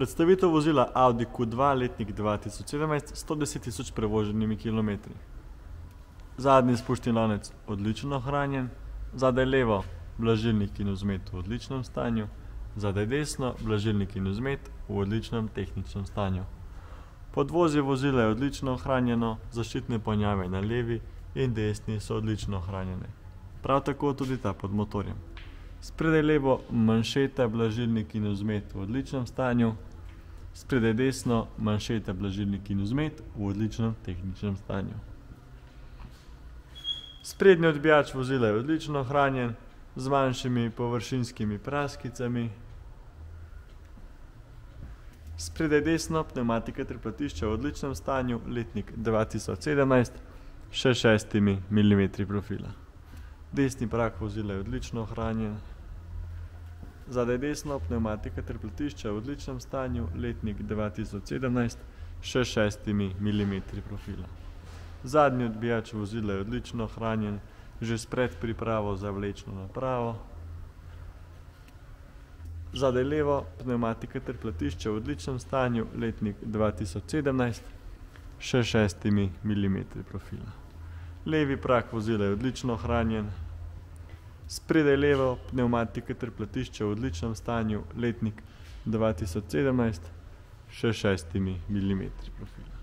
Predstavitev vozila Audi Q2 letnik dva tisoč sedemnajst s sto deset tisoč prevoženimi kilometri. Zadnji izpušni lonec odlično ohranjen, zadaj levo blažilnik in vzmet v odličnem stanju, zadaj desno blažilnik in vzmet v odličnem tehničnem stanju. Podvozje vozila je odlično ohranjeno, zaščitne ponjave na levi in desni so odlično ohranjene. Prav tako tudi ta pod motorjem. Spredaj levo manšeta, blažilnik in vzmet v odličnem stanju, spredaj desno manšeta, blažilnik in vzmet v odličnem tehničnem stanju. Sprednji odbijač vozila je odlično ohranjen z manjšimi površinskimi praskicami. Spredaj desno pnevmatika ter platišče v odličnem stanju, letnik dva tisoč sedemnajst s šestimi milimetri profila. Desni prag vozila je odlično ohranjen. Zadaj desno pnevmatika ter platišče v odličnem stanju, letnik dva tisoč sedemnajst s šestimi milimetri profila. Zadnji odbijač vozila je odlično ohranjen že s predpripravo za vlečno napravo. Zadaj levo pnevmatika ter platišče v odličnem stanju, letnik dva tisoč sedemnajst s šestimi milimetri profila. Levi prag vozila je odlično ohranjen. Spredaj levo pnevmatika ter platišče v odličnem stanju, letnik dva tisoč sedemnajst s šestimi milimetri profila.